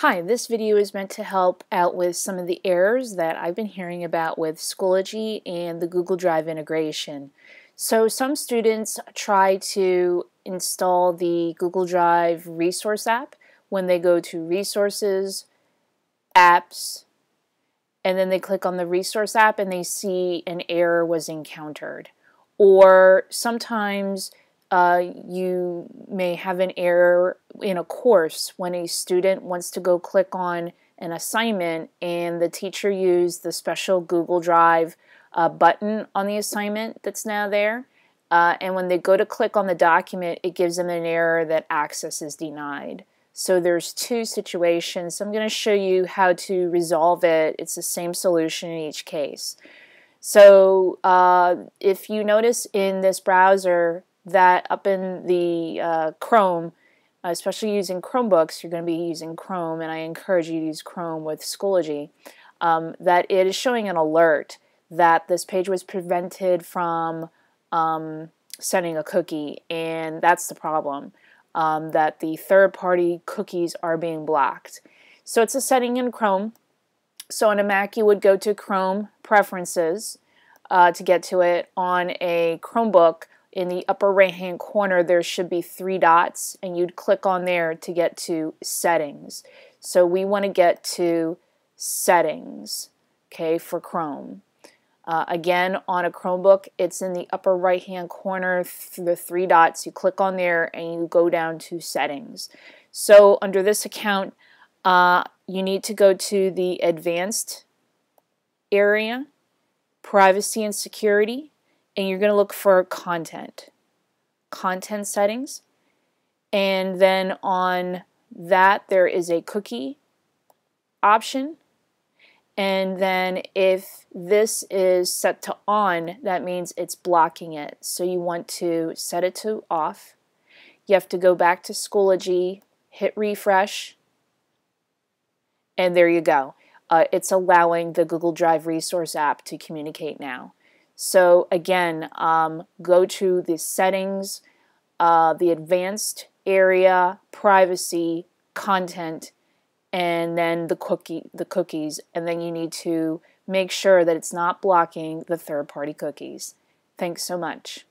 Hi, this video is meant to help out with some of the errors that I've been hearing about with Schoology and the Google Drive integration. So some students try to install the Google Drive resource app when they go to resources, apps, and then they click on the resource app and they see an error was encountered. Or sometimes uh, you may have an error in a course when a student wants to go click on an assignment and the teacher used the special Google Drive uh, button on the assignment that's now there. Uh, and when they go to click on the document, it gives them an error that access is denied. So there's two situations. I'm going to show you how to resolve it. It's the same solution in each case. So uh, if you notice in this browser, that up in the uh, Chrome, especially using Chromebooks, you're going to be using Chrome, and I encourage you to use Chrome with Schoology, um, that it is showing an alert that this page was prevented from um, sending a cookie, and that's the problem, um, that the third-party cookies are being blocked. So it's a setting in Chrome. So on a Mac, you would go to Chrome Preferences uh, to get to it. On a Chromebook, in the upper right hand corner there should be three dots and you'd click on there to get to settings. So we want to get to settings okay for Chrome. Uh, again on a Chromebook it's in the upper right hand corner the three dots you click on there and you go down to settings. So under this account uh, you need to go to the advanced area privacy and security and you're going to look for content, content settings. And then on that, there is a cookie option. And then if this is set to on, that means it's blocking it. So you want to set it to off. You have to go back to Schoology, hit refresh, and there you go. Uh, it's allowing the Google Drive Resource app to communicate now. So again, um, go to the settings, uh, the advanced area, privacy, content, and then the cookie, the cookies, and then you need to make sure that it's not blocking the third-party cookies. Thanks so much.